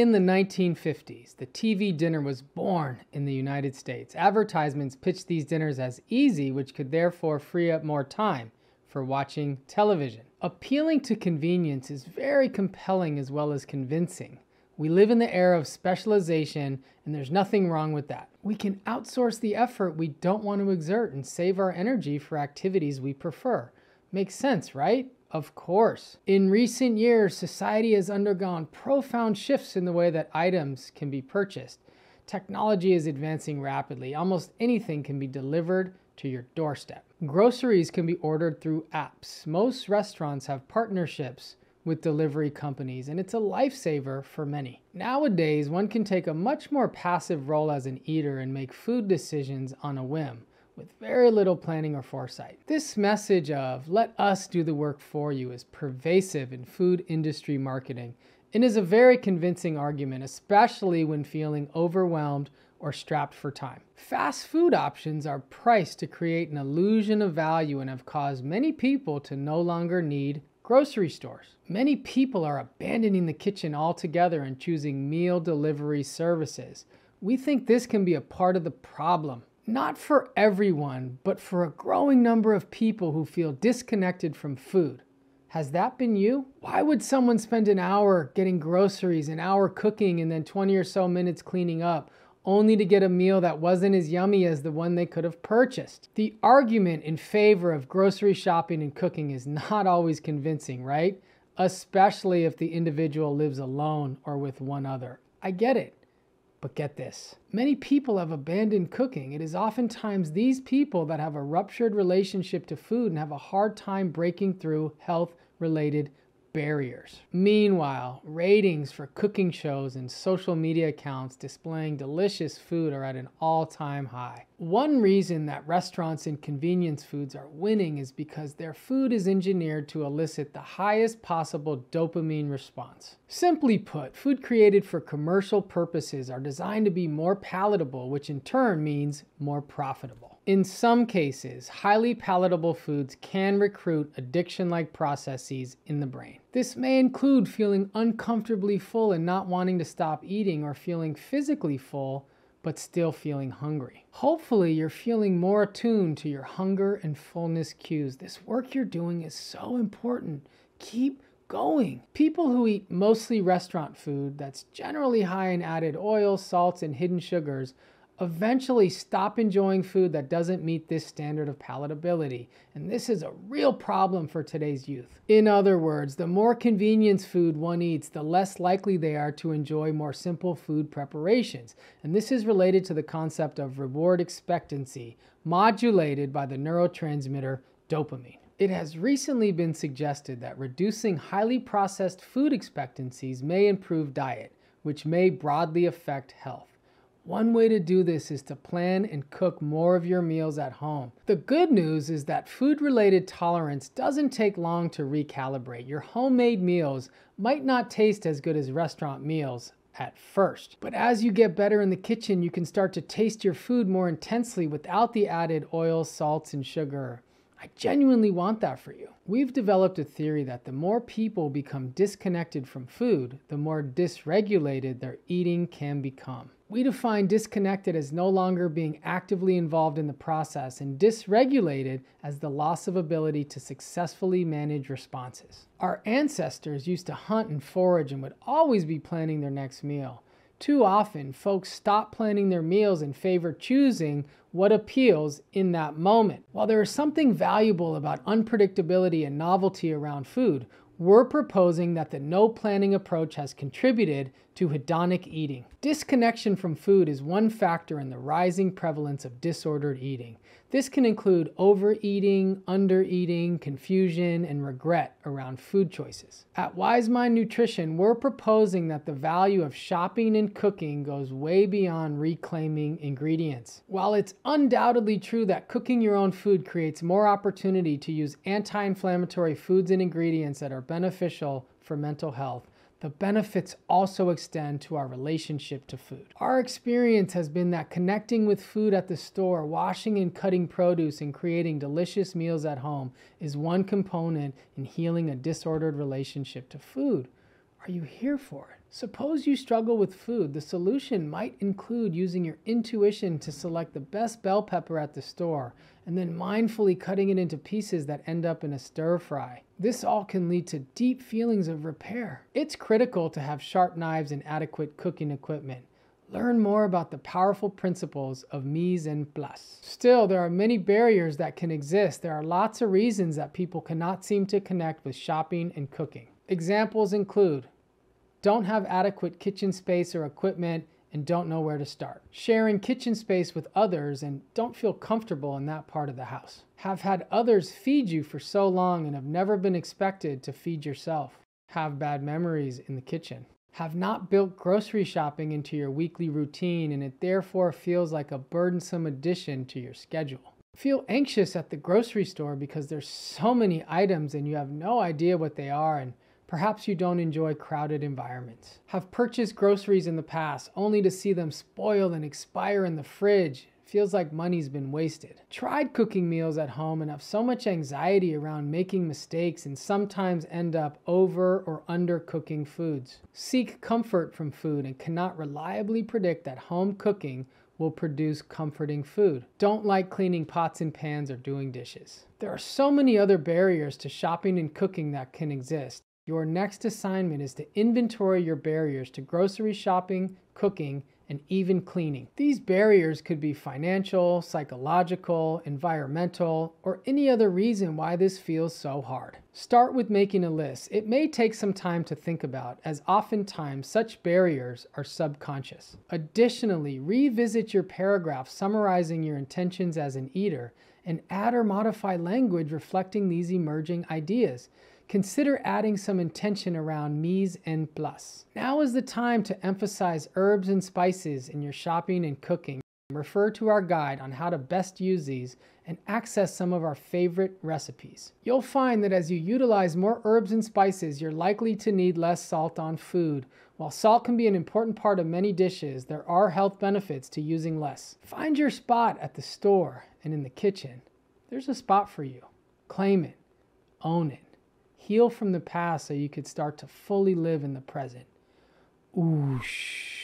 In the 1950s, the TV dinner was born in the United States. Advertisements pitched these dinners as easy, which could therefore free up more time for watching television. Appealing to convenience is very compelling as well as convincing. We live in the era of specialization, and there's nothing wrong with that. We can outsource the effort we don't want to exert and save our energy for activities we prefer. Makes sense, right? Of course. In recent years, society has undergone profound shifts in the way that items can be purchased. Technology is advancing rapidly. Almost anything can be delivered to your doorstep. Groceries can be ordered through apps. Most restaurants have partnerships with delivery companies, and it's a lifesaver for many. Nowadays, one can take a much more passive role as an eater and make food decisions on a whim with very little planning or foresight. This message of let us do the work for you is pervasive in food industry marketing and is a very convincing argument, especially when feeling overwhelmed or strapped for time. Fast food options are priced to create an illusion of value and have caused many people to no longer need grocery stores. Many people are abandoning the kitchen altogether and choosing meal delivery services. We think this can be a part of the problem. Not for everyone, but for a growing number of people who feel disconnected from food. Has that been you? Why would someone spend an hour getting groceries, an hour cooking, and then 20 or so minutes cleaning up? only to get a meal that wasn't as yummy as the one they could have purchased. The argument in favor of grocery shopping and cooking is not always convincing, right? Especially if the individual lives alone or with one other. I get it. But get this many people have abandoned cooking. It is oftentimes these people that have a ruptured relationship to food and have a hard time breaking through health related barriers. Meanwhile, ratings for cooking shows and social media accounts displaying delicious food are at an all time high. One reason that restaurants and convenience foods are winning is because their food is engineered to elicit the highest possible dopamine response. Simply put, food created for commercial purposes are designed to be more palatable, which in turn means more profitable. In some cases, highly palatable foods can recruit addiction like processes in the brain. This may include feeling uncomfortably full and not wanting to stop eating, or feeling physically full but still feeling hungry. Hopefully, you're feeling more attuned to your hunger and fullness cues. This work you're doing is so important. Keep going. People who eat mostly restaurant food that's generally high in added oils, salts, and hidden sugars eventually stop enjoying food that doesn't meet this standard of palatability. And this is a real problem for today's youth. In other words, the more convenience food one eats, the less likely they are to enjoy more simple food preparations. And this is related to the concept of reward expectancy, modulated by the neurotransmitter dopamine. It has recently been suggested that reducing highly processed food expectancies may improve diet, which may broadly affect health. One way to do this is to plan and cook more of your meals at home. The good news is that food related tolerance doesn't take long to recalibrate. Your homemade meals might not taste as good as restaurant meals at first. But as you get better in the kitchen, you can start to taste your food more intensely without the added oil, salts, and sugar. I genuinely want that for you. We've developed a theory that the more people become disconnected from food, the more dysregulated their eating can become. We define disconnected as no longer being actively involved in the process and dysregulated as the loss of ability to successfully manage responses. Our ancestors used to hunt and forage and would always be planning their next meal. Too often, folks stop planning their meals and favor choosing what appeals in that moment. While there is something valuable about unpredictability and novelty around food, we're proposing that the no planning approach has contributed to hedonic eating. Disconnection from food is one factor in the rising prevalence of disordered eating. This can include overeating, undereating, confusion, and regret around food choices. At Wise Mind Nutrition, we're proposing that the value of shopping and cooking goes way beyond reclaiming ingredients. While it's undoubtedly true that cooking your own food creates more opportunity to use anti inflammatory foods and ingredients that are beneficial for mental health, the benefits also extend to our relationship to food. Our experience has been that connecting with food at the store, washing and cutting produce, and creating delicious meals at home is one component in healing a disordered relationship to food. Are you here for? Suppose you struggle with food. The solution might include using your intuition to select the best bell pepper at the store and then mindfully cutting it into pieces that end up in a stir fry. This all can lead to deep feelings of repair. It's critical to have sharp knives and adequate cooking equipment. Learn more about the powerful principles of mise en place. Still, there are many barriers that can exist. There are lots of reasons that people cannot seem to connect with shopping and cooking. Examples include don't have adequate kitchen space or equipment, and don't know where to start. Sharing kitchen space with others and don't feel comfortable in that part of the house. Have had others feed you for so long and have never been expected to feed yourself. Have bad memories in the kitchen. Have not built grocery shopping into your weekly routine and it therefore feels like a burdensome addition to your schedule. Feel anxious at the grocery store because there's so many items and you have no idea what they are and Perhaps you don't enjoy crowded environments. Have purchased groceries in the past only to see them spoil and expire in the fridge. Feels like money's been wasted. Tried cooking meals at home and have so much anxiety around making mistakes and sometimes end up over or under cooking foods. Seek comfort from food and cannot reliably predict that home cooking will produce comforting food. Don't like cleaning pots and pans or doing dishes. There are so many other barriers to shopping and cooking that can exist. Your next assignment is to inventory your barriers to grocery shopping, cooking, and even cleaning. These barriers could be financial, psychological, environmental, or any other reason why this feels so hard. Start with making a list. It may take some time to think about, as oftentimes such barriers are subconscious. Additionally, revisit your paragraph summarizing your intentions as an eater and add or modify language reflecting these emerging ideas consider adding some intention around mise en place. Now is the time to emphasize herbs and spices in your shopping and cooking. Refer to our guide on how to best use these and access some of our favorite recipes. You'll find that as you utilize more herbs and spices, you're likely to need less salt on food. While salt can be an important part of many dishes, there are health benefits to using less. Find your spot at the store and in the kitchen. There's a spot for you. Claim it. Own it. Heal from the past so you could start to fully live in the present. Oosh.